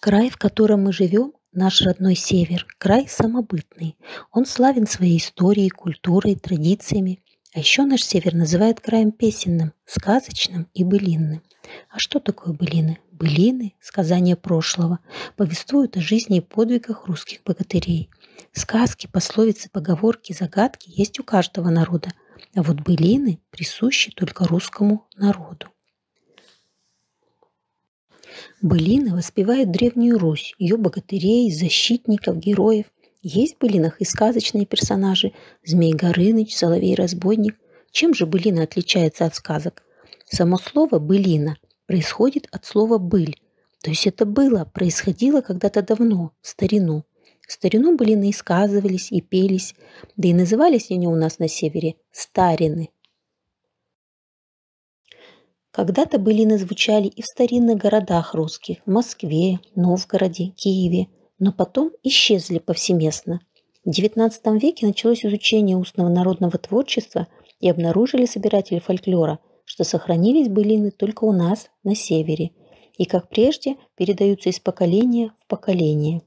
Край, в котором мы живем, наш родной север, край самобытный. Он славен своей историей, культурой, традициями. А еще наш север называют краем песенным, сказочным и былинным. А что такое былины? Былины – сказания прошлого, повествуют о жизни и подвигах русских богатырей. Сказки, пословицы, поговорки, загадки есть у каждого народа, а вот былины присущи только русскому народу. Былины воспевают Древнюю Русь, ее богатырей, защитников, героев. Есть в былинах и сказочные персонажи – Змей Горыныч, Соловей-разбойник. Чем же былина отличается от сказок? Само слово «былина» происходит от слова «быль», то есть это было, происходило когда-то давно, в старину. В старину былины и сказывались, и пелись, да и назывались они у нас на севере «старины», когда-то былины звучали и в старинных городах русских, в Москве, Новгороде, Киеве, но потом исчезли повсеместно. В XIX веке началось изучение устного народного творчества и обнаружили собиратели фольклора, что сохранились былины только у нас, на севере, и, как прежде, передаются из поколения в поколение.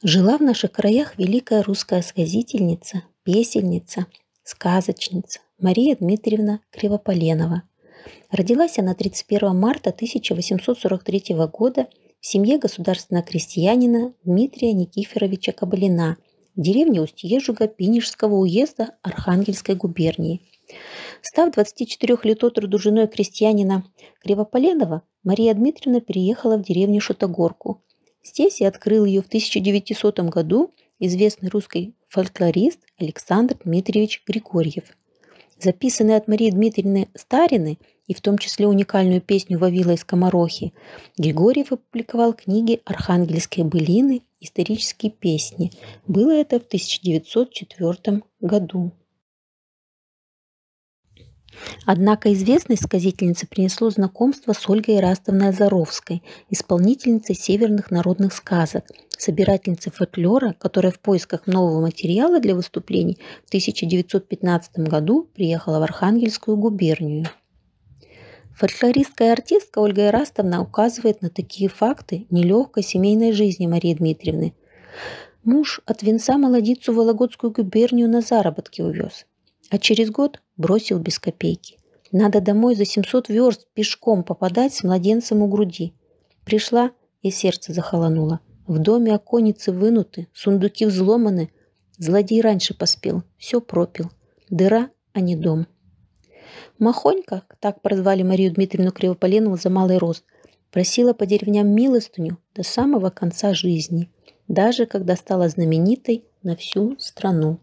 Жила в наших краях великая русская сказительница, песельница, сказочница Мария Дмитриевна Кривополенова. Родилась она 31 марта 1843 года в семье государственного крестьянина Дмитрия Никифоровича Кабалина в деревне Устьежуга Пинежского уезда Архангельской губернии. Став 24 лет от роду женой крестьянина Кривополенова, Мария Дмитриевна переехала в деревню Шутогорку. Здесь и открыл ее в 1900 году известный русский фольклорист Александр Дмитриевич Григорьев. Записанные от Марии Дмитриевны Старины и в том числе уникальную песню «Вавила из Комарохи», Григорьев опубликовал книги «Архангельские былины. Исторические песни». Было это в 1904 году. Однако известность сказительницы принесло знакомство с Ольгой Растовной Азаровской, исполнительницей северных народных сказок, собирательницей фольклора, которая в поисках нового материала для выступлений в 1915 году приехала в Архангельскую губернию. Фольклористка и артистка Ольга Ирастовна указывает на такие факты нелегкой семейной жизни Марии Дмитриевны. Муж от венца молодицу в Вологодскую губернию на заработки увез, а через год бросил без копейки. Надо домой за 700 верст пешком попадать с младенцем у груди. Пришла и сердце захолонуло. В доме оконницы вынуты, сундуки взломаны. Злодей раньше поспел, все пропил. Дыра, а не дом. Махонька, так прозвали Марию Дмитриевну Кривополенову за малый рост, просила по деревням милостыню до самого конца жизни, даже когда стала знаменитой на всю страну.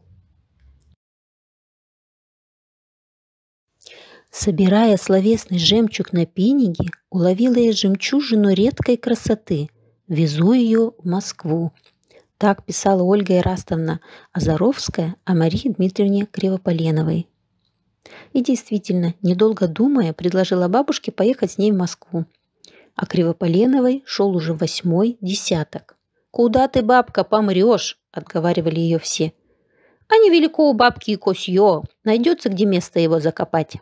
Собирая словесный жемчуг на пиниге, уловила я жемчужину редкой красоты. Везу ее в Москву. Так писала Ольга Ирастовна Азаровская о Марии Дмитриевне Кривополеновой. И действительно, недолго думая, предложила бабушке поехать с ней в Москву. А Кривополеновой шел уже восьмой десяток. «Куда ты, бабка, помрешь?» – отговаривали ее все. «А невелико у бабки и косье, найдется, где место его закопать».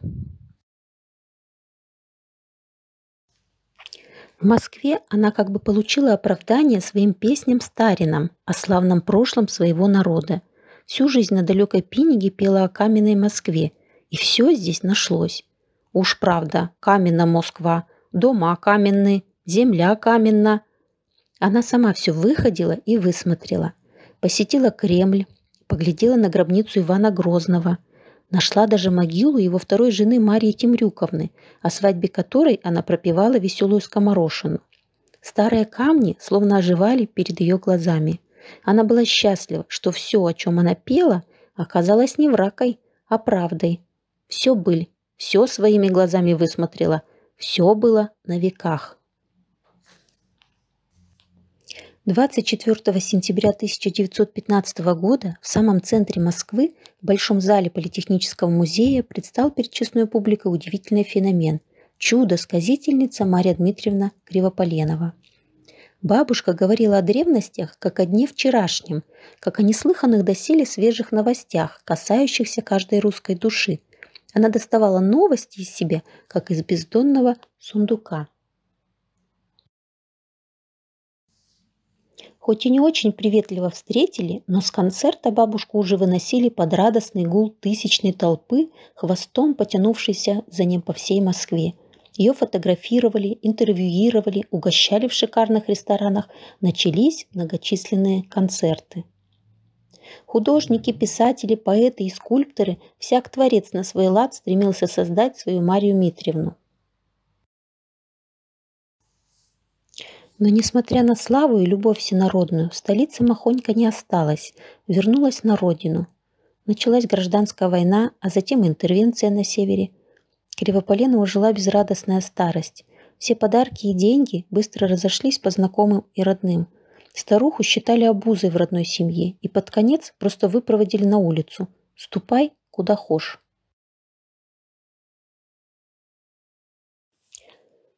В Москве она как бы получила оправдание своим песням-старинам о славном прошлом своего народа. Всю жизнь на далекой Пиниге пела о каменной Москве, и все здесь нашлось. Уж правда, каменна Москва, дома каменные, земля каменна. Она сама все выходила и высмотрела. Посетила Кремль, поглядела на гробницу Ивана Грозного – Нашла даже могилу его второй жены Марии Темрюковны, о свадьбе которой она пропевала веселую скоморошину. Старые камни словно оживали перед ее глазами. Она была счастлива, что все, о чем она пела, оказалось не вракой, а правдой. Все быль, все своими глазами высмотрела, все было на веках. 24 сентября 1915 года в самом центре Москвы, в Большом зале Политехнического музея, предстал перед честной публикой удивительный феномен – чудо-сказительница Марья Дмитриевна Кривополенова. Бабушка говорила о древностях, как о дне вчерашнем, как о неслыханных доселе свежих новостях, касающихся каждой русской души. Она доставала новости из себя, как из бездонного сундука. Хоть и не очень приветливо встретили, но с концерта бабушку уже выносили под радостный гул тысячной толпы, хвостом потянувшейся за ним по всей Москве. Ее фотографировали, интервьюировали, угощали в шикарных ресторанах, начались многочисленные концерты. Художники, писатели, поэты и скульпторы, всяк творец на свой лад стремился создать свою Марию Митриевну. Но, несмотря на славу и любовь всенародную, столица Махонька не осталась, вернулась на родину. Началась гражданская война, а затем интервенция на севере. Кривополенова жила безрадостная старость. Все подарки и деньги быстро разошлись по знакомым и родным. Старуху считали обузой в родной семье и под конец просто выпроводили на улицу. «Ступай, куда хошь».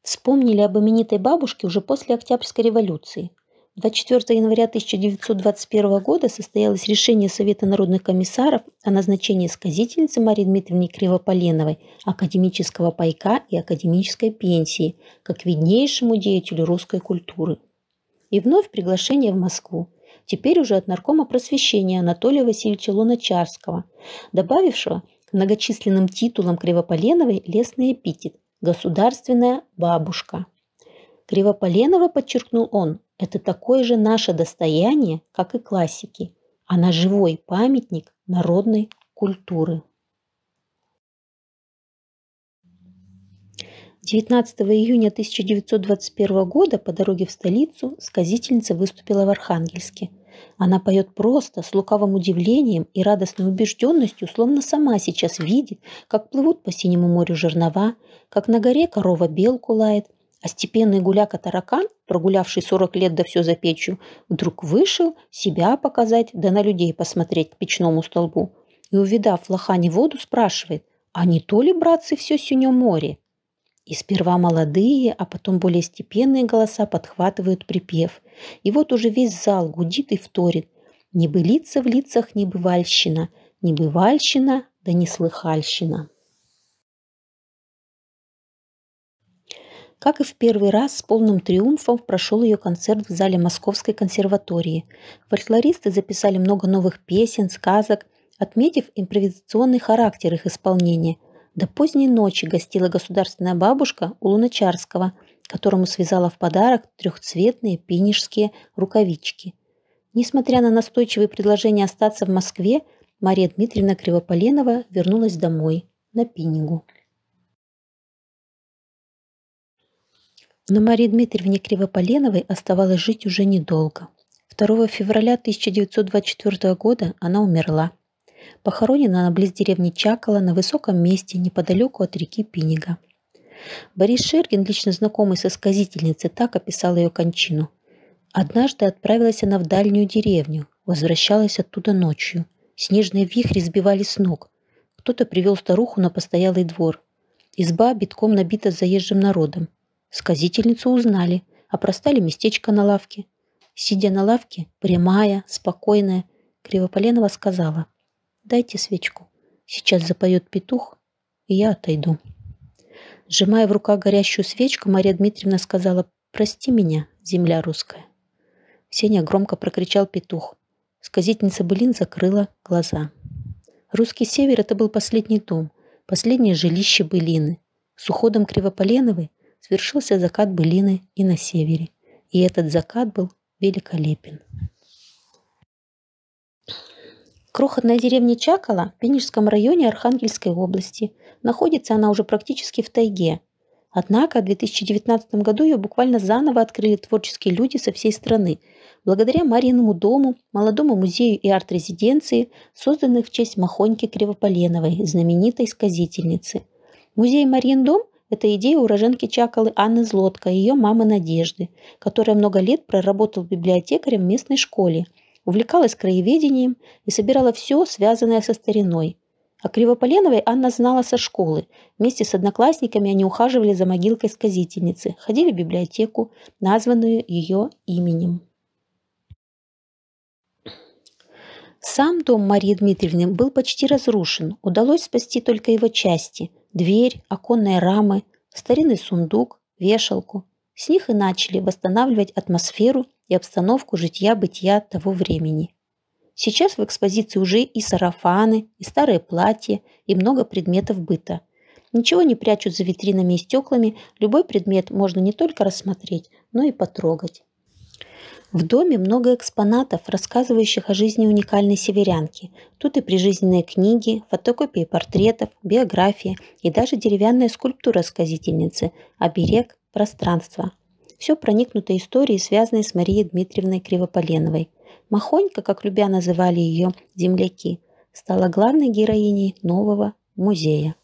Вспомнили об именитой бабушке уже после Октябрьской революции. 24 января 1921 года состоялось решение Совета народных комиссаров о назначении сказительницы Марии Дмитриевны Кривополеновой академического пайка и академической пенсии как виднейшему деятелю русской культуры. И вновь приглашение в Москву, теперь уже от наркома просвещения Анатолия Васильевича Луначарского, добавившего к многочисленным титулам Кривополеновой лесный эпитет государственная бабушка. Кривополенова, подчеркнул он, это такое же наше достояние, как и классики. Она живой памятник народной культуры. 19 июня 1921 года по дороге в столицу сказительница выступила в Архангельске. Она поет просто, с лукавым удивлением и радостной убежденностью, словно сама сейчас видит, как плывут по синему морю жернова, как на горе корова белку лает, а степенный гуляка-таракан, прогулявший 40 лет да все за печью, вдруг вышел себя показать да на людей посмотреть к печному столбу. И, увидав в лохане воду, спрашивает, а не то ли, братцы, все синё море? И сперва молодые, а потом более степенные голоса подхватывают припев. И вот уже весь зал гудит и вторит. Не былица в лицах небывальщина, небывальщина да неслыхальщина. Как и в первый раз, с полным триумфом прошел ее концерт в зале Московской консерватории. Фольклористы записали много новых песен, сказок, отметив импровизационный характер их исполнения – до поздней ночи гостила государственная бабушка у Луначарского, которому связала в подарок трехцветные пинежские рукавички. Несмотря на настойчивые предложения остаться в Москве, Мария Дмитриевна Кривополенова вернулась домой, на Пинигу. Но Марии Дмитриевне Кривополеновой оставалось жить уже недолго. 2 февраля 1924 года она умерла. Похоронена она близ деревни Чакала на высоком месте неподалеку от реки Пинига. Борис Шергин, лично знакомый со сказительницей, так описал ее кончину. Однажды отправилась она в дальнюю деревню, возвращалась оттуда ночью. Снежные вихри сбивали с ног. Кто-то привел старуху на постоялый двор. Изба битком набита заезжим народом. Сказительницу узнали, опростали местечко на лавке. Сидя на лавке, прямая, спокойная, Кривополенова сказала – Дайте свечку. Сейчас запоет петух, и я отойду. Сжимая в руках горящую свечку, Мария Дмитриевна сказала «Прости меня, земля русская». Сеня громко прокричал петух. Сказительница Былин закрыла глаза. Русский север – это был последний дом, последнее жилище Былины. С уходом Кривополеновой свершился закат Былины и на севере. И этот закат был великолепен. Крохотная деревня Чакала в Пенежском районе Архангельской области. Находится она уже практически в тайге. Однако в 2019 году ее буквально заново открыли творческие люди со всей страны, благодаря Марьиному дому, молодому музею и арт-резиденции, созданных в честь Махоньки Кривополеновой, знаменитой сказительницы. Музей Марьин дом – это идея уроженки Чакалы Анны Злотко и ее мамы Надежды, которая много лет проработала библиотекарем в местной школе, увлекалась краеведением и собирала все, связанное со стариной. О Кривополеновой Анна знала со школы. Вместе с одноклассниками они ухаживали за могилкой сказительницы, ходили в библиотеку, названную ее именем. Сам дом Марии Дмитриевны был почти разрушен. Удалось спасти только его части – дверь, оконные рамы, старинный сундук, вешалку. С них и начали восстанавливать атмосферу и обстановку житья-бытия того времени. Сейчас в экспозиции уже и сарафаны, и старые платья, и много предметов быта. Ничего не прячут за витринами и стеклами, любой предмет можно не только рассмотреть, но и потрогать. В доме много экспонатов, рассказывающих о жизни уникальной северянки. Тут и прижизненные книги, фотокопии портретов, биографии и даже деревянная скульптура сказительницы «Оберег пространства». Все проникнуто историей, связанной с Марией Дмитриевной Кривополеновой. Махонька, как любя называли ее земляки, стала главной героиней нового музея.